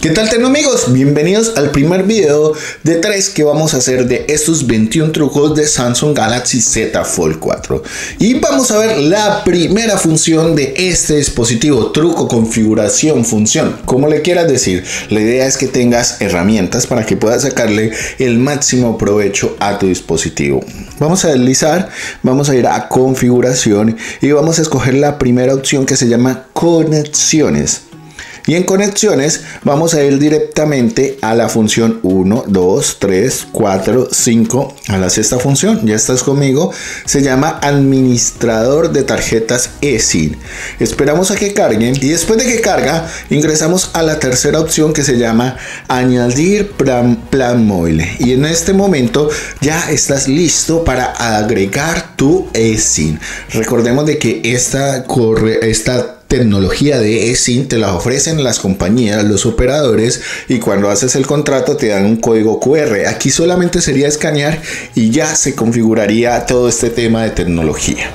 ¿Qué tal amigos? Bienvenidos al primer video de tres que vamos a hacer de estos 21 trucos de Samsung Galaxy Z Fold 4 y vamos a ver la primera función de este dispositivo truco, configuración, función, como le quieras decir. La idea es que tengas herramientas para que puedas sacarle el máximo provecho a tu dispositivo. Vamos a deslizar, vamos a ir a configuración y vamos a escoger la primera opción que se llama conexiones y en conexiones vamos a ir directamente a la función 1, 2, 3, 4, 5, a la sexta función. Ya estás conmigo. Se llama administrador de tarjetas eSIM. Esperamos a que carguen y después de que carga ingresamos a la tercera opción que se llama añadir plan, plan móvil. Y en este momento ya estás listo para agregar tu eSIM. Recordemos de que esta, corre, esta tecnología de eSIM te la ofrecen las compañías, los operadores y cuando haces el contrato te dan un código QR. Aquí solamente sería escanear y ya se configuraría todo este tema de tecnología.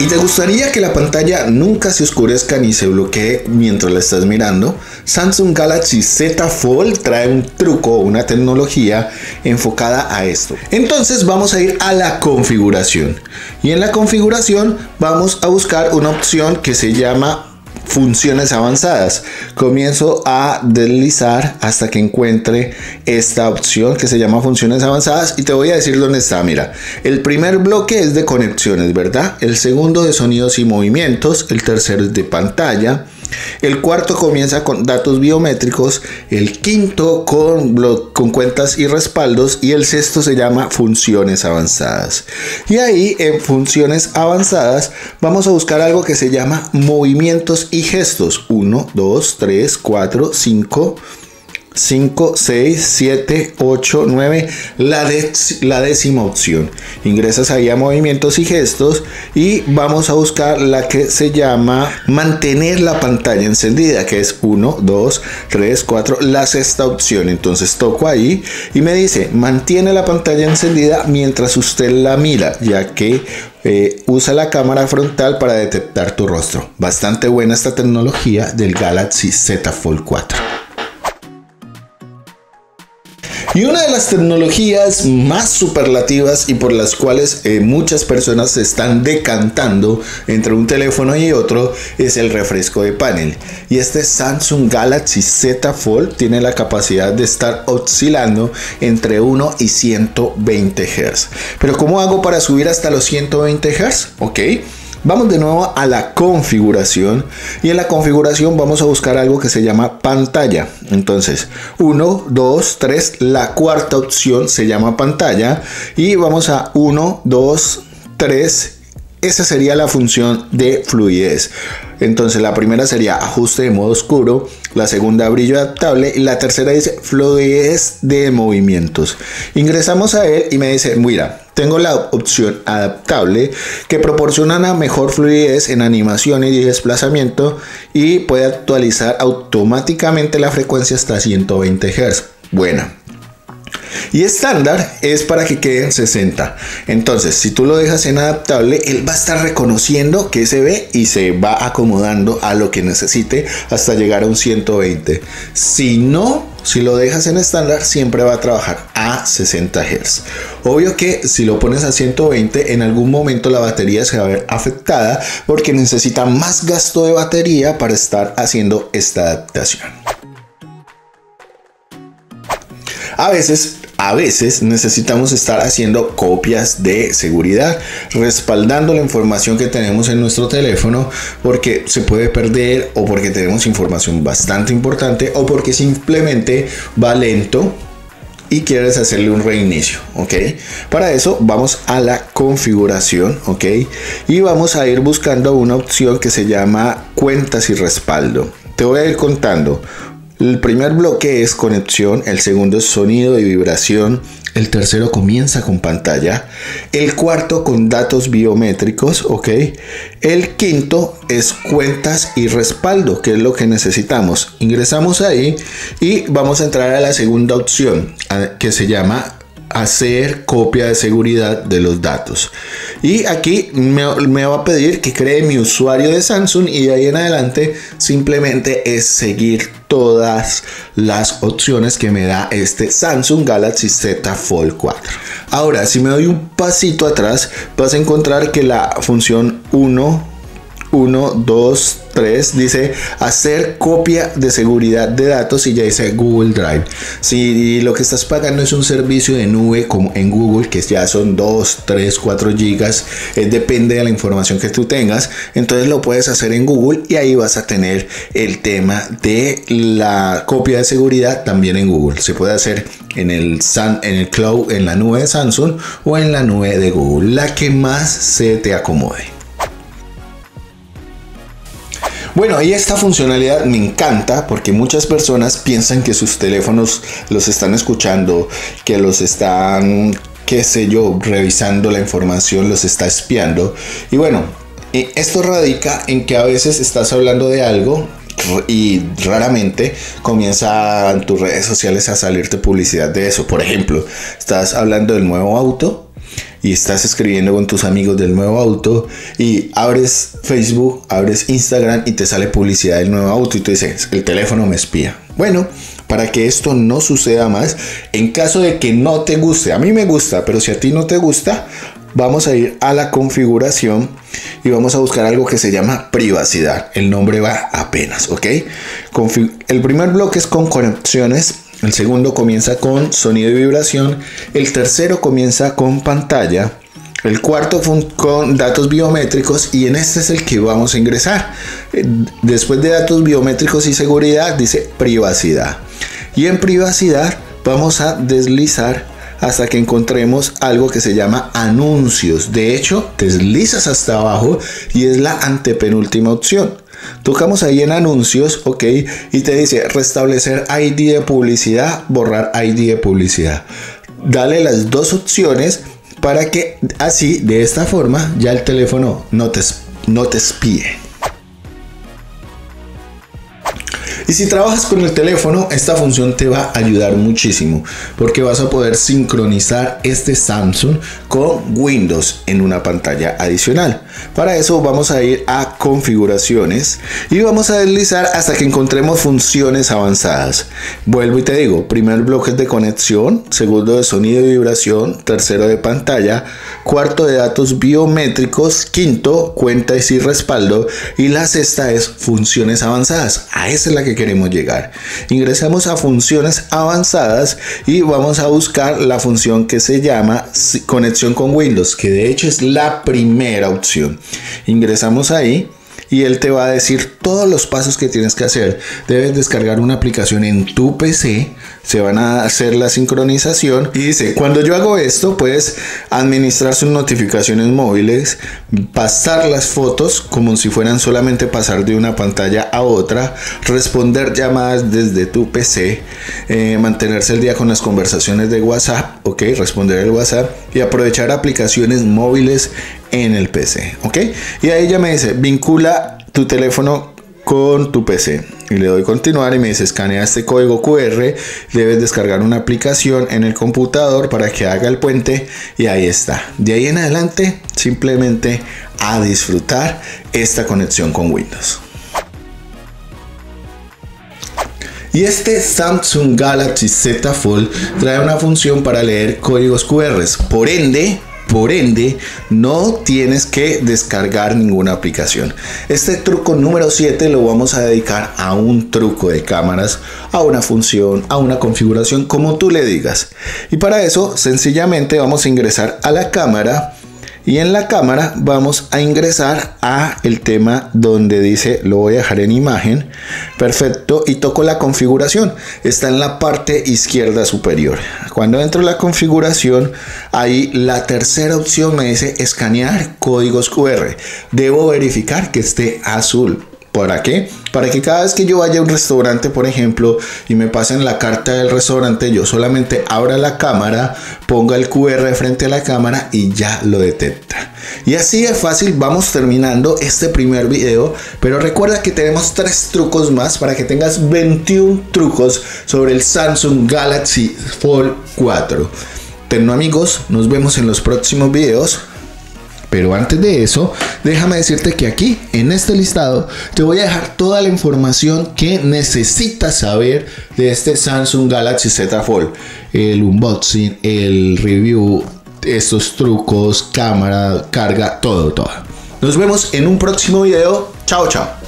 ¿Y te gustaría que la pantalla nunca se oscurezca ni se bloquee mientras la estás mirando? Samsung Galaxy Z Fold trae un truco, una tecnología enfocada a esto. Entonces vamos a ir a la configuración. Y en la configuración vamos a buscar una opción que se llama funciones avanzadas. Comienzo a deslizar hasta que encuentre esta opción que se llama funciones avanzadas y te voy a decir dónde está. Mira, el primer bloque es de conexiones, ¿verdad? El segundo de sonidos y movimientos, el tercero es de pantalla, el cuarto comienza con datos biométricos, el quinto con, cuentas y respaldos y el sexto se llama funciones avanzadas. Y ahí en funciones avanzadas vamos a buscar algo que se llama movimientos y gestos. 1, 2, 3, 4, 5. 5, 6, 7, 8, 9, la, décima opción. Ingresas ahí a movimientos y gestos y vamos a buscar la que se llama mantener la pantalla encendida, que es 1, 2, 3, 4, la sexta opción. Entonces toco ahí y me dice mantiene la pantalla encendida mientras usted la mira, ya que eh, usa la cámara frontal para detectar tu rostro. Bastante buena esta tecnología del Galaxy Z Fold 4. Y una de las tecnologías más superlativas y por las cuales eh, muchas personas se están decantando entre un teléfono y otro es el refresco de panel. Y este Samsung Galaxy Z Fold tiene la capacidad de estar oscilando entre 1 y 120 Hz. Pero ¿cómo hago para subir hasta los 120 Hz? Ok. Vamos de nuevo a la configuración y en la configuración vamos a buscar algo que se llama pantalla. Entonces, 1, 2, 3, la cuarta opción se llama pantalla y vamos a 1, 2, 3 esa sería la función de fluidez. Entonces la primera sería ajuste de modo oscuro, la segunda brillo adaptable y la tercera dice fluidez de movimientos. Ingresamos a él y me dice, mira, tengo la opción adaptable que proporciona una mejor fluidez en animación y desplazamiento y puede actualizar automáticamente la frecuencia hasta 120 Hz. Buena. Y estándar es para que quede en 60. Entonces, si tú lo dejas en adaptable, él va a estar reconociendo que se ve y se va acomodando a lo que necesite hasta llegar a un 120. Si no, si lo dejas en estándar, siempre va a trabajar a 60 Hz. Obvio que si lo pones a 120, en algún momento la batería se va a ver afectada porque necesita más gasto de batería para estar haciendo esta adaptación. A veces a veces necesitamos estar haciendo copias de seguridad, respaldando la información que tenemos en nuestro teléfono porque se puede perder o porque tenemos información bastante importante o porque simplemente va lento y quieres hacerle un reinicio, ¿ok? Para eso vamos a la configuración, ¿ok? Y vamos a ir buscando una opción que se llama cuentas y respaldo. Te voy a ir contando. El primer bloque es conexión, el segundo es sonido y vibración, el tercero comienza con pantalla, el cuarto con datos biométricos, ok, el quinto es cuentas y respaldo, que es lo que necesitamos. Ingresamos ahí y vamos a entrar a la segunda opción que se llama hacer copia de seguridad de los datos. Y aquí me, va a pedir que cree mi usuario de Samsung y de ahí en adelante simplemente es seguir todas las opciones que me da este Samsung Galaxy Z Fold 4. Ahora, si me doy un pasito atrás, vas a encontrar que la función 1 1, 2, 3 dice hacer copia de seguridad de datos y ya dice Google Drive. Si lo que estás pagando es un servicio de nube como en Google, que ya son 2, 3, 4 gigas, eh, depende de la información que tú tengas, entonces lo puedes hacer en Google y ahí vas a tener el tema de la copia de seguridad también en Google. Se puede hacer en el, en el cloud, en la nube de Samsung o en la nube de Google, la que más se te acomode. Bueno, y esta funcionalidad me encanta porque muchas personas piensan que sus teléfonos los están escuchando, que los están, qué sé yo, revisando la información, los está espiando. Y bueno, esto radica en que a veces estás hablando de algo y raramente comienza en tus redes sociales a salirte publicidad de eso. Por ejemplo, estás hablando del nuevo auto y estás escribiendo con tus amigos del nuevo auto y abres Facebook, abres Instagram y te sale publicidad del nuevo auto y tú dices, el teléfono me espía. Bueno, para que esto no suceda más, en caso de que no te guste, a mí me gusta, pero si a ti no te gusta, vamos a ir a la configuración y vamos a buscar algo que se llama privacidad. El nombre va apenas, ¿ok? el primer bloque es con conexiones el segundo comienza con sonido y vibración. El tercero comienza con pantalla. El cuarto con datos biométricos y en este es el que vamos a ingresar. Eh, después de datos biométricos y seguridad dice privacidad. Y en privacidad vamos a deslizar hasta que encontremos algo que se llama anuncios. De hecho, deslizas hasta abajo y es la antepenúltima opción. Tocamos ahí en anuncios, ok, y te dice restablecer ID de publicidad, borrar ID de publicidad. Dale las dos opciones para que así, de esta forma, ya el teléfono no te, no te espíe. Y si trabajas con el teléfono, esta función te va a ayudar muchísimo porque vas a poder sincronizar este Samsung con Windows en una pantalla adicional. Para eso vamos a ir a configuraciones y vamos a deslizar hasta que encontremos funciones avanzadas. Vuelvo y te digo, primer bloque de conexión, segundo de sonido y vibración, tercero de pantalla, cuarto de datos biométricos, quinto cuentas y respaldo y la sexta es funciones avanzadas. A esa es la que queremos llegar. Ingresamos a funciones avanzadas y vamos a buscar la función que se llama conexión con Windows, que de hecho es la primera opción. Ingresamos ahí y él te va a decir todos los pasos que tienes que hacer. Debes descargar una aplicación en tu PC, se van a hacer la sincronización y dice, cuando yo hago esto, puedes administrar sus notificaciones móviles, pasar las fotos como si fueran solamente pasar de una pantalla a otra, responder llamadas desde tu PC, eh, mantenerse el día con las conversaciones de WhatsApp, ok, responder el WhatsApp y aprovechar aplicaciones móviles en el PC, ¿ok? Y ahí ya me dice, vincula tu teléfono con tu PC. Y le doy continuar y me dice, escanea este código QR, debes descargar una aplicación en el computador para que haga el puente y ahí está. De ahí en adelante, simplemente a disfrutar esta conexión con Windows. Y este Samsung Galaxy Z Fold trae una función para leer códigos QR. Por ende, por ende, no tienes que descargar ninguna aplicación. Este truco número 7 lo vamos a dedicar a un truco de cámaras, a una función, a una configuración, como tú le digas. Y para eso, sencillamente vamos a ingresar a la cámara y en la cámara vamos a ingresar a el tema donde dice lo voy a dejar en imagen perfecto y toco la configuración. Está en la parte izquierda superior. Cuando entro en la configuración ahí la tercera opción me dice escanear códigos QR debo verificar que esté azul ¿Para qué? Para que cada vez que yo vaya a un restaurante, por ejemplo, y me pasen la carta del restaurante, yo solamente abra la cámara, ponga el QR frente a la cámara y ya lo detecta. Y así es fácil, vamos terminando este primer video, pero recuerda que tenemos tres trucos más para que tengas 21 trucos sobre el Samsung Galaxy Fold 4. Tecno amigos, nos vemos en los próximos videos. Pero antes de eso, déjame decirte que aquí, en este listado, te voy a dejar toda la información que necesitas saber de este Samsung Galaxy Z Fold. El unboxing, el review, estos trucos, cámara, carga, todo, todo. Nos vemos en un próximo video. Chao, chao.